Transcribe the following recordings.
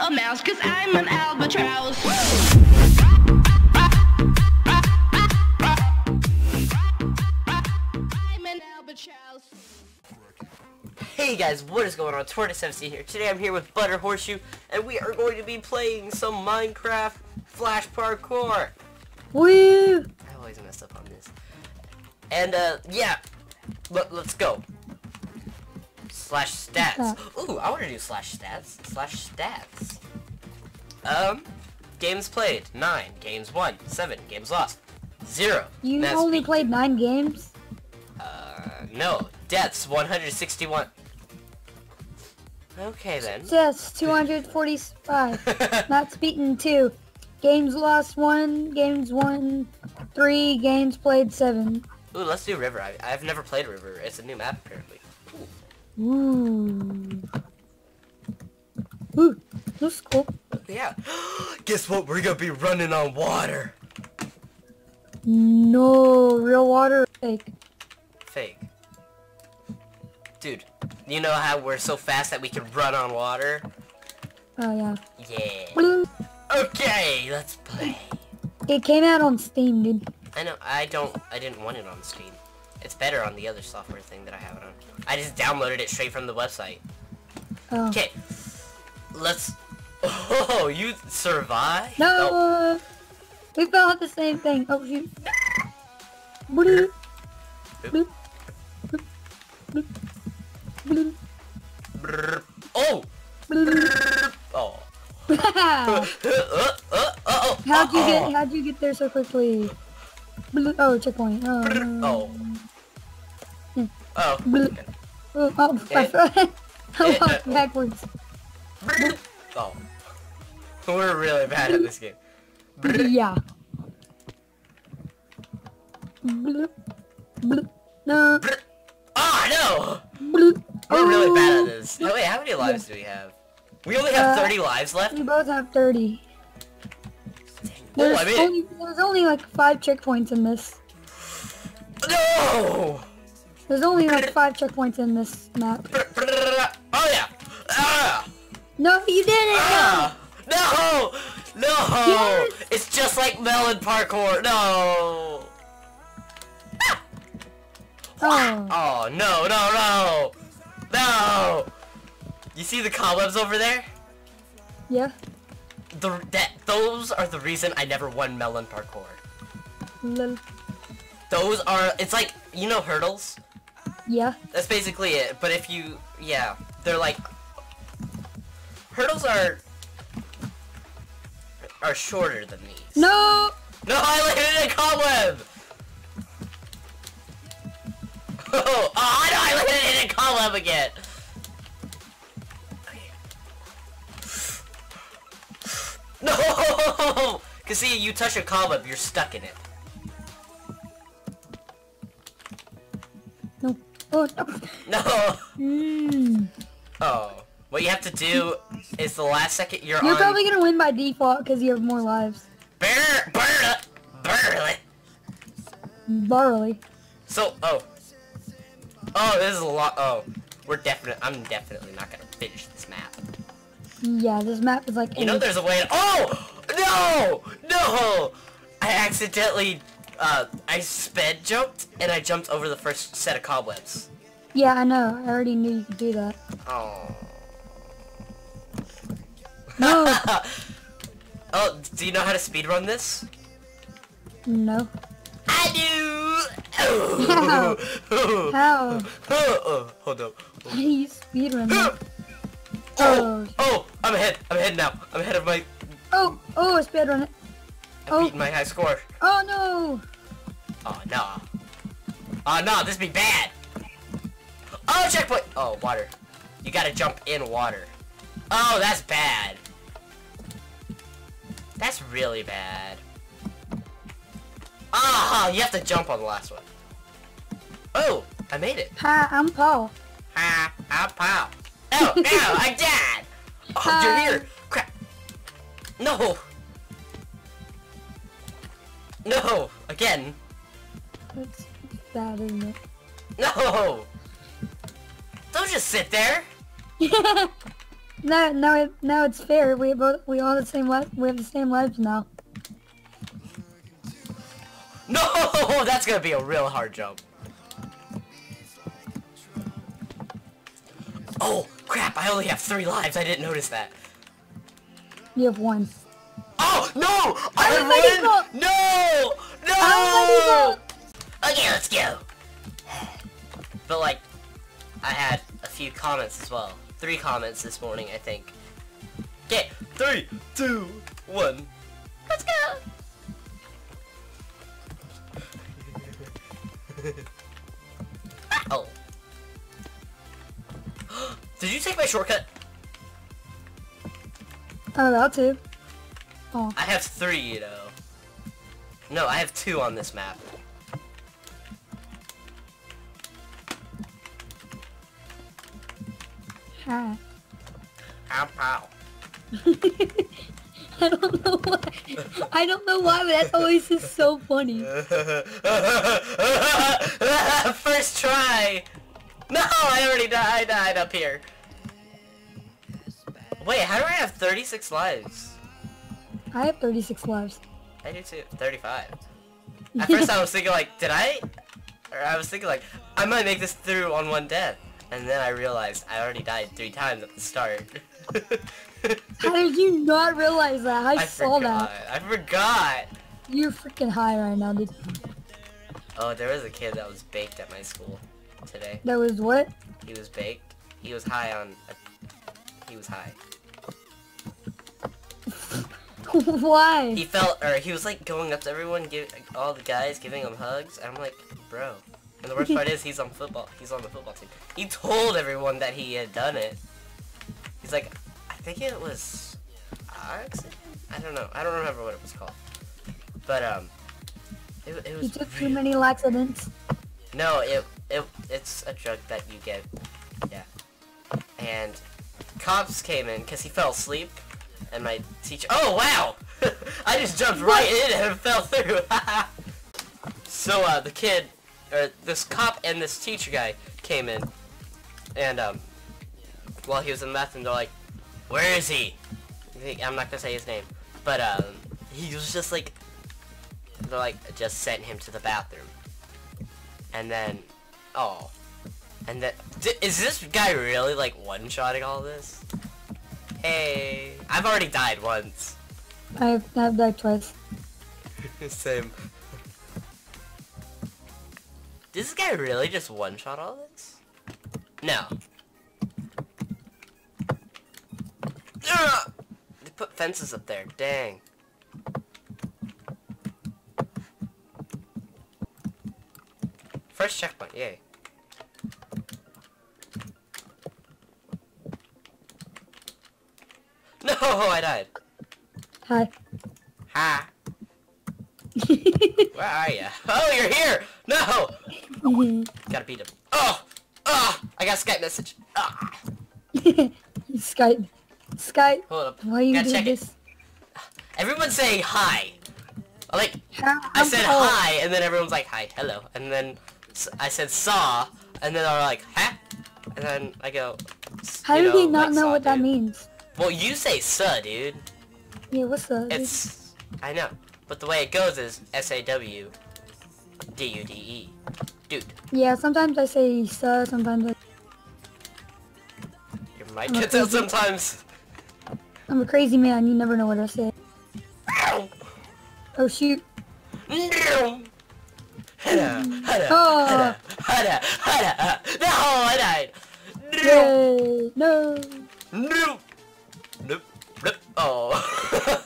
a mouse, cause I'm an albatross. I'm an albatross. Hey guys, what is going on? TortoiseMC here. Today I'm here with Butter Horseshoe, and we are going to be playing some Minecraft Flash Parkour. Woo! I always mess up on this. And uh, yeah, Let, let's go. Slash stats. Ooh, I want to do slash stats. Slash stats. Um, games played nine, games won seven, games lost zero. You That's only played nine games? Uh, no, deaths 161. Okay then. Yes, 245. Matt's beaten two. Games lost one, games won three, games played seven. Ooh, let's do River. I, I've never played River. It's a new map apparently. Ooh. Ooh, that's cool. Yeah. Guess what? We're gonna be running on water. No, real water fake. Fake. Dude, you know how we're so fast that we can run on water? Oh yeah. Yeah. Blue. Okay, let's play. It came out on Steam, dude. I know. I don't. I didn't want it on Steam. It's better on the other software thing that I have. I just downloaded it straight from the website. Oh. Okay. Let's. Oh, you survived? No, Oh, uh, we fell at the same thing. Oh shoot. Oh. Oh. How'd uh, uh, uh, oh. you get? oh. How'd you get there so quickly? Oh, checkpoint. Oh. Brrr. Oh. Hmm. Oh. Okay. Oh, oh. I walked backwards. Oh. We're really bad at this game. Yeah. Blue. No. Ah, Blue. no! We're really bad at Oh. this. Oh, wait, how many lives do we have? We only have Uh, 30 lives left? We both have 30. Oh, There's, I made it. only, there's only like five checkpoints in this. No! There's only like five checkpoints in this map. Oh, yeah! Ah! No, you did it! Ah! No! No! Yes! It's just like melon parkour. No! Oh, Oh, no, no, no! No! You see the cobwebs over there? yeah. The, that, those are the reason I never won melon parkour. Lil. Those are, it's like, you know hurdles? Yeah. That's basically it. But if you, yeah, they're like, hurdles are, are shorter than these. No! No, I landed in a cobweb! Oh, oh no, I landed in a cobweb again! No! Cause see, you touch a cobweb, you're stuck in it. Oh, no. No! Mm. Oh. What you have to do is the last second you're, You're on... probably gonna win by default because you have more lives. Burr, burr, burr. Barley. So, oh. Oh, this is a lot. Oh. We're definitely, I'm definitely not gonna finish this map. Yeah, this map is like You know there's a way to- Oh! No! No! I accidentally, uh, I sped jumped, and I jumped over the first set of cobwebs. Yeah, I know. I already knew you could do that. Oh. No. oh, do you know how to speedrun this? no. I do! How? Oh. How? oh, hold up. How do you speedrun that? Oh, oh, I'm ahead. I'm ahead now. I'm ahead of my, Oh, oh, speedrun it. I'm Oh. beating my high score. Oh no! Oh, no. Oh, no, this be bad. Oh, checkpoint. Oh, water. You gotta jump in water. Oh, that's bad. That's really bad. Ah, you have to jump on the last one. Oh, I made it. Hi, I'm Paul. Ha, ah, pow. Oh, no, I died. Oh, Hi. you're here. Crap. No. No, again. That's bad, isn't? No. Don't just sit there. Now, now, it, now it's fair. We both, we all the same life. We have the same lives now. No, that's gonna be a real hard jump. Oh, crap, I only have three lives. I didn't notice that. You have one. Oh, no! I won! No! No! Okay, let's go. But, like, I had a few comments as well. Three comments this morning, I think. Okay, three, two, one. Let's go! oh. Did you take my shortcut? I'm about to. Oh, I have three, you know. No, I have two on this map. hi. Pow pow. I don't know why. I don't know why, but that's always just so funny. First try! No, I already died, I died up here. Wait, how do I have 36 lives? I have 36 lives. I do too. 35. At first I was thinking like, did I? Or I was thinking like, I might make this through on one death. And then I realized I already died three times at the start. How did you not realize that? I, I saw forgot. that. I forgot. You're freaking high right now, dude. Oh, there was a kid that was baked at my school today. That was what? He was baked. He was high on. A, he was high. why? He felt, or he was like going up to everyone, give all the guys, giving them hugs. And I'm like, bro. And the worst part is he's on football. He's on the football team. He told everyone that he had done it. He's like, I think it was oxygen. I don't know. I don't remember what it was called. But um, it, it was. You took too many laxatives. No, it it it's a drug that you get. Yeah. And cops came in because he fell asleep, and my teacher. Oh wow! I just jumped right in and fell through. so uh, the kid, or this cop and this teacher guy came in, and um, while he was in the bathroom, they're like, "Where is he?" I'm not gonna say his name, but um, he was just like, they're like, just sent him to the bathroom. And then, oh, and then, is this guy really like one-shotting all this? Hey, I've already died once. I've, I've died twice. Same. Did this guy really just one-shot all this? No. Ugh! They put fences up there, dang. First checkpoint, yay. No, I died. Hi. Ha. Where are you? Oh, you're here! No! Gotta beat him. Oh! Oh! I got a Skype message. Ah! Skype. Skype. Hold up. Why are you Gotta do check this? it. Everyone's saying hi. Like, I said oh, hi, and then everyone's like, hi, hello. And then I said saw, and then they're like, huh? And then I go, How do they not like know what that means? Well, you say suh, dude. Yeah, what's up? It's, I know. But the way it goes is S-A-W-D-U-D-E. E. Dude, Yeah, sometimes I say sir, sometimes I... your mic gets out sometimes. I'm a crazy man, you never know what I say. Oh shoot. No! Hada, hada, Oh. hada, hada, hada. No, I died. No, Yay! No! no. Oh,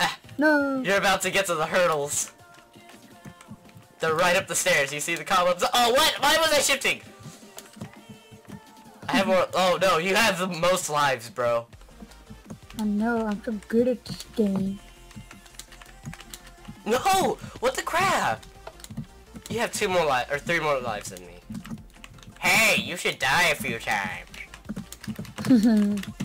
ah. No! you're about to get to the hurdles. They're right up the stairs. You see the columns? Oh, what? Why was I shifting? I have more. Oh no, you have the most lives, bro. I know, I'm so good at this game. No! What the crap? You have two more lives, or three more lives than me. Hey, you should die a few times.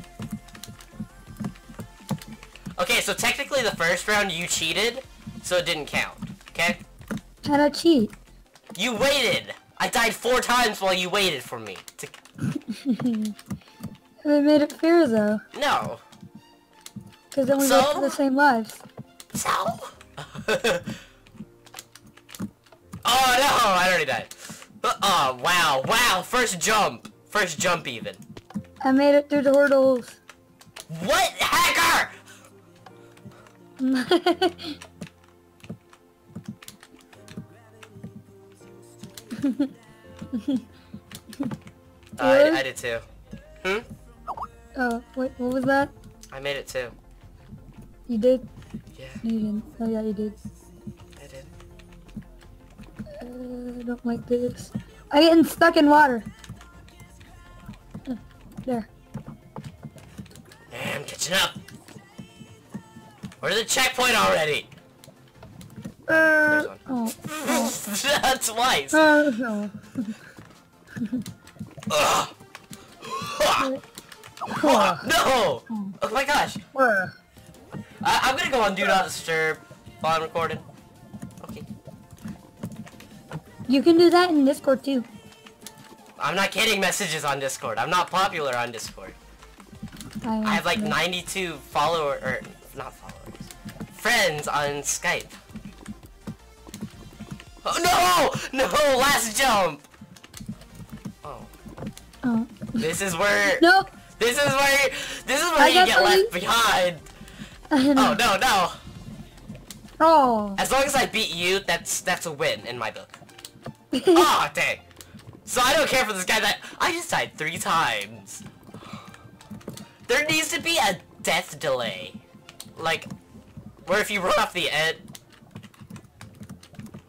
Okay, so technically the first round you cheated, so it didn't count. Okay? How'd I cheat? You waited! I died four times while you waited for me. To... It made it fair though, No. because then we So? both have the same lives. So? oh no, I already died. Uh, oh, wow, wow, first jump. First jump even. I made it through the hurdles. What? Hacker! Uh, I, I did too. Hmm? oh, wait, what was that? I made it too. You did? Yeah, No, you didn't. Oh yeah, you did. I did. Uh, I don't like this. I'm getting stuck in water. Where's the checkpoint already? Uh, There's one. oh. oh. Twice. Uh, no. Ugh. Whoa. No! Oh my gosh. Whoa. I I'm gonna go on Do Not Disturb while I'm recording. Okay. You can do that in Discord too. I'm not getting messages on Discord. I'm not popular on Discord. I, I have like know. 92 follower or not followers, friends on Skype. Oh no! No! Last jump. Oh, Oh. this is where. No. This is where. This is where I you get left behind. Oh Oh no no! Oh. As long as I beat you, that's that's a win in my book. oh dang! So I don't care for this guy that I just died three times. There needs to be a death delay, like where if you run off the edge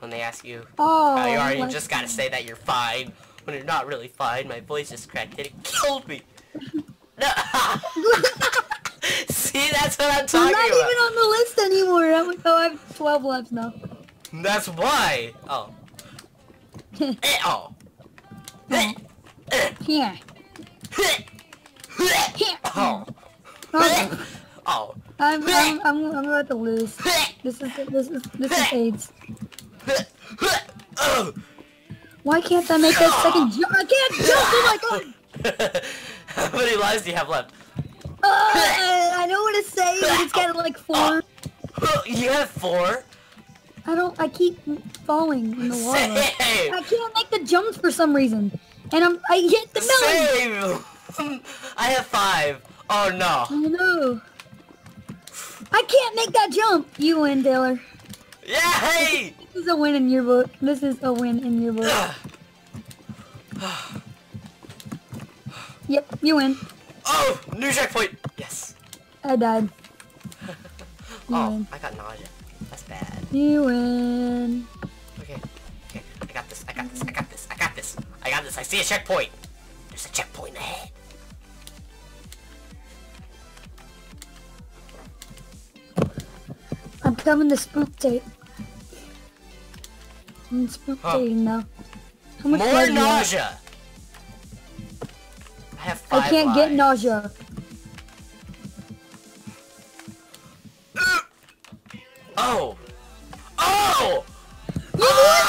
when they ask you Oh. how you are, you just gotta say that you're fine when you're not really fine. My voice just cracked. and It killed me. No. See, that's what I'm talking about. I'm not about. even on the list anymore. I'm, oh, I have 12 lives now. That's why. Oh. Eh, oh. Eh, eh, Here. eh, Here. Oh. Oh, Oh. I'm, I'm, I'm, I'm about to lose. This is, this is, this is AIDS. Why can't I make that second jump? I can't jump! Oh my god! How many lives do you have left? Uh, I know what to say, but it's got like four. You have four? I don't, I keep falling in the water. Same! I can't make the jumps for some reason. And I'm, I hit the melon! Same! I have five. Oh no. I know. I can't make that jump! You win, Taylor. Yay! This is a win in your book. This is a win in your book. Yep, you win. Oh! New checkpoint! Yes. I died. You Oh, win. I got nausea. That's bad. You win. Okay. Okay. I got this. I got this. I got this. I got this. I got this. I see a checkpoint. There's a checkpoint ahead. I'm coming to spook tape. I'm spook Huh. dating now. How much More blood do you have? nausea. I have five I can't get nausea. Oh! Oh! Oh!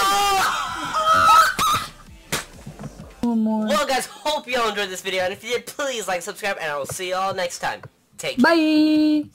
One more. well, guys, hope you all enjoyed this video, and if you did, please like, subscribe, and I will see you all next time. Take care. Bye.